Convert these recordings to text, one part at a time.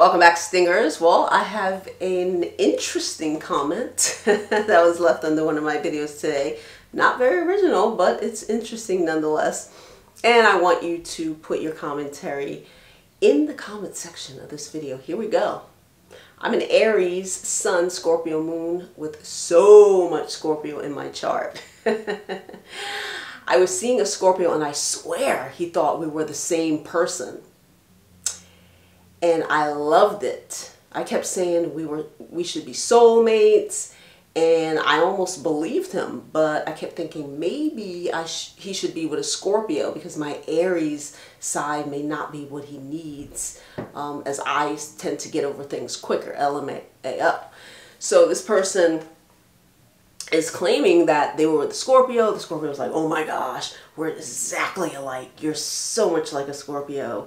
Welcome back, Stingers. Well, I have an interesting comment that was left under one of my videos today. Not very original, but it's interesting nonetheless. And I want you to put your commentary in the comment section of this video. Here we go. I'm an Aries Sun Scorpio Moon with so much Scorpio in my chart. I was seeing a Scorpio and I swear he thought we were the same person and I loved it. I kept saying we were we should be soulmates and I almost believed him, but I kept thinking maybe I sh he should be with a Scorpio because my Aries side may not be what he needs um, as I tend to get over things quicker, element A up. So this person is claiming that they were with the Scorpio. The Scorpio was like, oh my gosh, we're exactly alike. You're so much like a Scorpio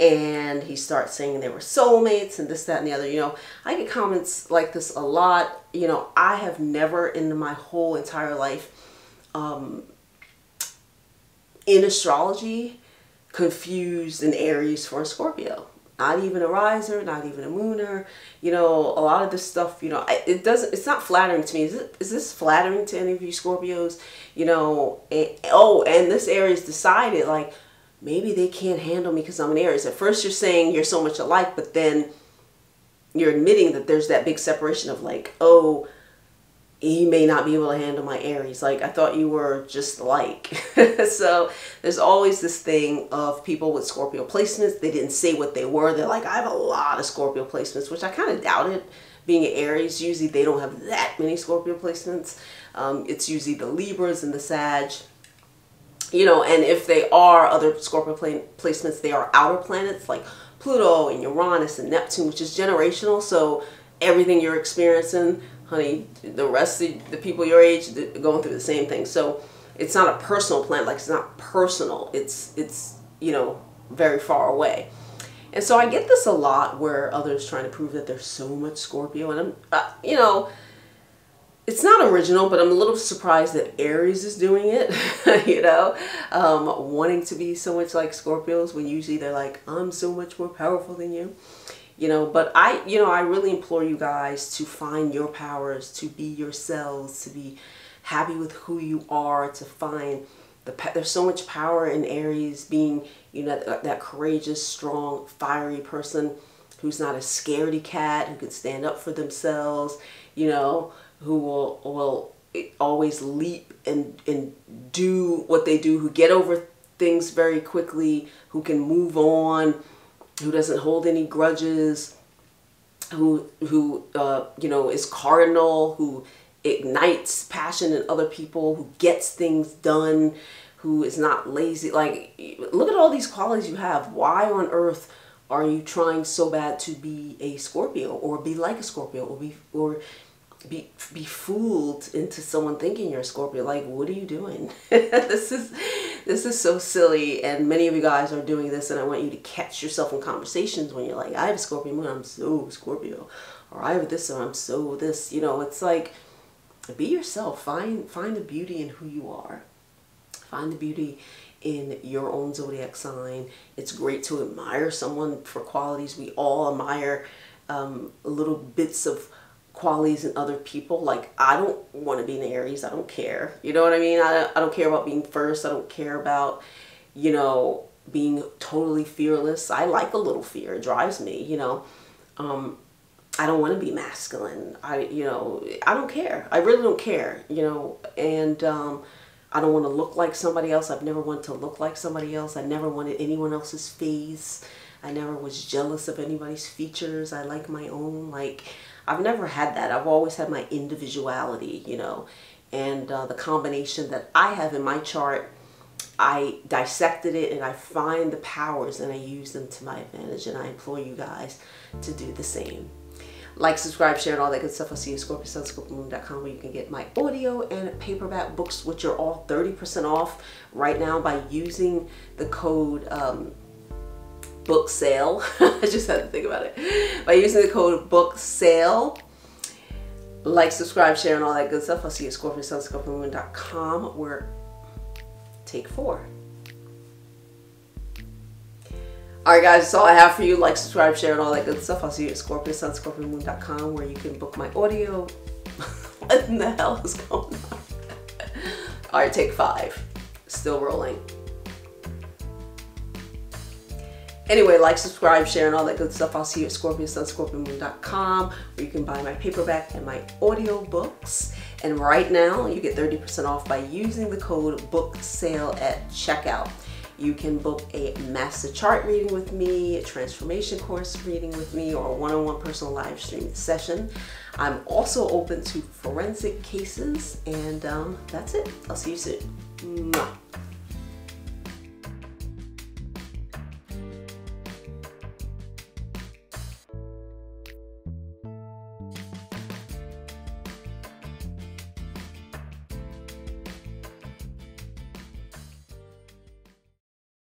and he starts saying they were soulmates and this, that, and the other. You know, I get comments like this a lot. You know, I have never in my whole entire life um, in astrology confused an Aries for a Scorpio. Not even a riser, not even a mooner. You know, a lot of this stuff, you know, it doesn't, it's not flattering to me. Is, it, is this flattering to any of you Scorpios? You know, oh, and this Aries decided like, maybe they can't handle me because I'm an Aries. At first you're saying you're so much alike, but then you're admitting that there's that big separation of like, oh, he may not be able to handle my Aries. Like, I thought you were just like. so there's always this thing of people with Scorpio placements. They didn't say what they were. They're like, I have a lot of Scorpio placements, which I kind of doubted. Being an Aries, usually they don't have that many Scorpio placements. Um, it's usually the Libras and the Sag you know, and if they are other Scorpio placements, they are outer planets like Pluto and Uranus and Neptune, which is generational. So everything you're experiencing, honey, the rest of the people your age going through the same thing. So it's not a personal planet, like it's not personal. It's it's you know very far away. And so I get this a lot where others trying to prove that there's so much Scorpio, and I'm uh, you know it's not original, but I'm a little surprised that Aries is doing it, you know, um, wanting to be so much like Scorpios when usually they're like, I'm so much more powerful than you, you know, but I, you know, I really implore you guys to find your powers, to be yourselves, to be happy with who you are, to find the, there's so much power in Aries being, you know, that, that courageous, strong, fiery person who's not a scaredy cat, who can stand up for themselves, you know, who will will always leap and and do what they do, who get over things very quickly, who can move on, who doesn't hold any grudges, who who uh, you know is cardinal, who ignites passion in other people, who gets things done, who is not lazy. Like look at all these qualities you have. Why on earth are you trying so bad to be a Scorpio or be like a Scorpio or be or be be fooled into someone thinking you're a Scorpio. Like, what are you doing? this is this is so silly, and many of you guys are doing this, and I want you to catch yourself in conversations when you're like, I have a Scorpio moon, I'm so Scorpio, or I have this, or I'm so this. You know, it's like be yourself. Find find the beauty in who you are. Find the beauty in your own zodiac sign. It's great to admire someone for qualities we all admire. Um, little bits of qualities in other people. Like, I don't want to be an Aries. I don't care. You know what I mean? I, I don't care about being first. I don't care about, you know, being totally fearless. I like a little fear. It drives me, you know. Um, I don't want to be masculine. I, you know, I don't care. I really don't care, you know, and um, I don't want to look like somebody else. I've never wanted to look like somebody else. I never wanted anyone else's face. I never was jealous of anybody's features. I like my own, like, I've never had that. I've always had my individuality, you know, and uh, the combination that I have in my chart, I dissected it and I find the powers and I use them to my advantage and I implore you guys to do the same. Like, subscribe, share, and all that good stuff. I'll see you at ScorpioSunScorpioMoon.com where you can get my audio and paperback books, which are all 30% off right now by using the code um, book sale. I just had to think about it. By using the code book sale, like, subscribe, share, and all that good stuff. I'll see you at ScorpioSunScorpioMoon.com where take four. Alright guys, that's all I have for you. Like, subscribe, share, and all that good stuff. I'll see you at scorpiosunscorpiomoon.com where you can book my audio. what in the hell is going on? Alright, take five. Still rolling. Anyway, like, subscribe, share, and all that good stuff. I'll see you at scorpiosunscorpiomoon.com where you can buy my paperback and my audio books. And right now, you get 30% off by using the code book sale at checkout. You can book a master chart reading with me, a transformation course reading with me, or a one-on-one personal live stream session. I'm also open to forensic cases, and um, that's it. I'll see you soon. Mwah.